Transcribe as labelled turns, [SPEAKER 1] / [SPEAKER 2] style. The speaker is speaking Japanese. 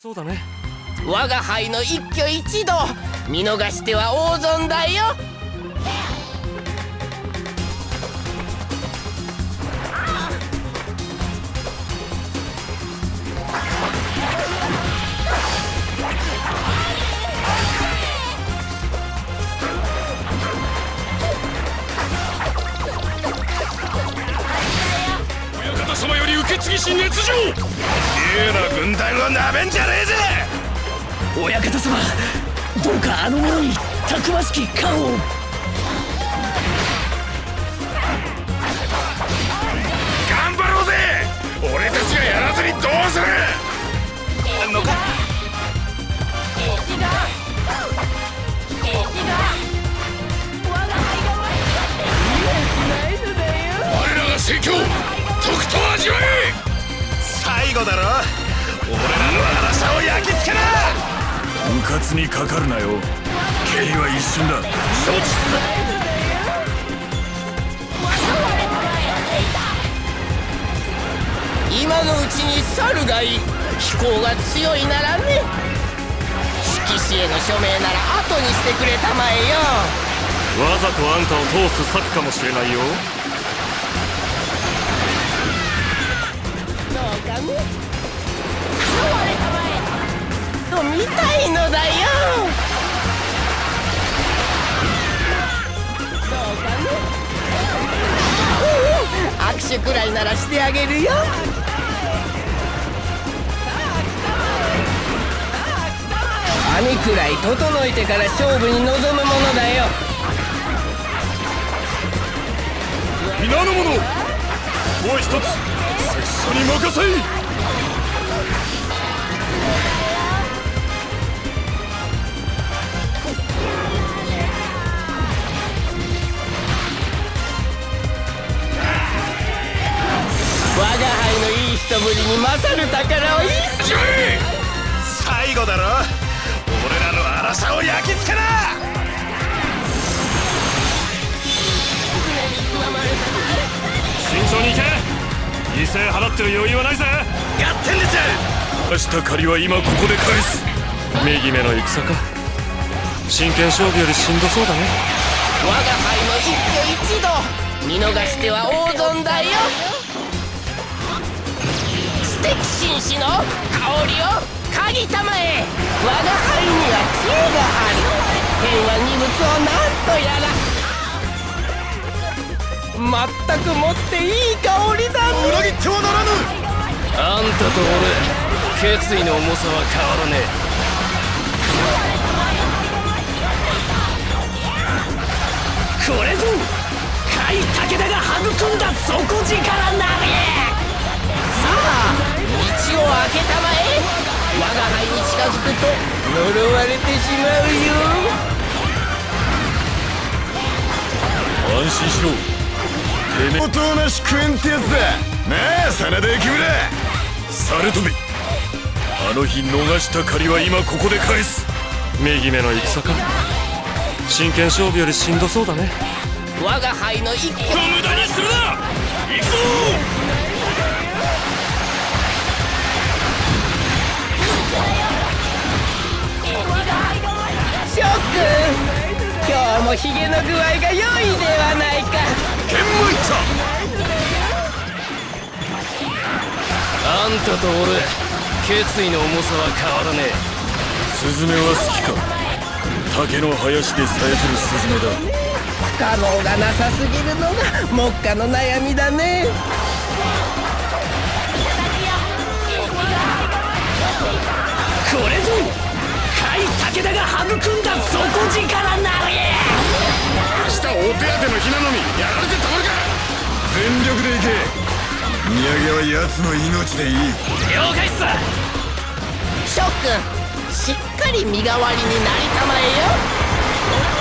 [SPEAKER 1] そうだね。
[SPEAKER 2] 我が輩の一挙一動見逃しては大損だよ。
[SPEAKER 3] 様より受け継ぎし熱情。自由な軍団をなめんじゃねえぜ。
[SPEAKER 4] 親方様どうかあの者にたくましき顔を
[SPEAKER 3] 最後だろ？俺らの荒さを焼き付けな
[SPEAKER 1] うかつにかかるなよ。敬意は一瞬だ。
[SPEAKER 3] 承知す
[SPEAKER 2] 今のうちに去るがいい。飛行が強いならね。色紙への署名なら後にしてくれたまえよ。
[SPEAKER 1] わざとあんたを通す策かもしれないよ
[SPEAKER 2] どうかねと見たいのだよ。どうかね。握手くらいならしてあげるよ。網くらい整えてから勝負に臨むものだよ。
[SPEAKER 1] 皆の者ここは一つ。拙者に任せ
[SPEAKER 2] 我が輩のいい人ぶりに勝る宝をいい
[SPEAKER 3] 最後だろ。俺らの荒さを焼き付けな
[SPEAKER 1] 犠牲払ってる余裕はないぜ。
[SPEAKER 3] やってんです
[SPEAKER 1] 明日借りは今ここで返す。右目の戦か。真剣勝負よりしんどそうだね。
[SPEAKER 2] 我が輩の一挙一動見逃しては大損だよ。素敵紳士の香りを。嗅ぎたまえ我が輩には知恵がある。天は二物をなんとやら。まったくもっていい香
[SPEAKER 4] あんたと俺決意の重さは変わらねえ。これぞ甲斐武田が育んだ底力なり
[SPEAKER 2] さあ道を開けたまえ我が輩に近づくと呪われてしまうよ。
[SPEAKER 1] 安心しろ。てめえ。
[SPEAKER 3] おとなしくってやつだ。なあ真田幸村
[SPEAKER 1] サルトビあの日逃した借りは今ここで返す。右目の戦か。真剣勝負よりしんどそうだね。
[SPEAKER 2] 我が輩の一挙
[SPEAKER 3] 無駄にするな。行くぞ。
[SPEAKER 2] ショック。今日もヒゲの具合が良いではないか。
[SPEAKER 3] 剣もいった
[SPEAKER 4] あんたと俺決意の重さは変わらね
[SPEAKER 1] スズメは好きか？竹の林でさえずるスズメだ。
[SPEAKER 2] 不可能がなさすぎるのが目下の悩みだね。
[SPEAKER 4] えこれぞ甲斐武田が育んだ底力なり！
[SPEAKER 3] 明日大手当ての日なのにやられてたまるか！全力で行け土産は奴の命でいい。
[SPEAKER 4] 了解っす。
[SPEAKER 2] ショック。しっかり身代わりになりたまえよ。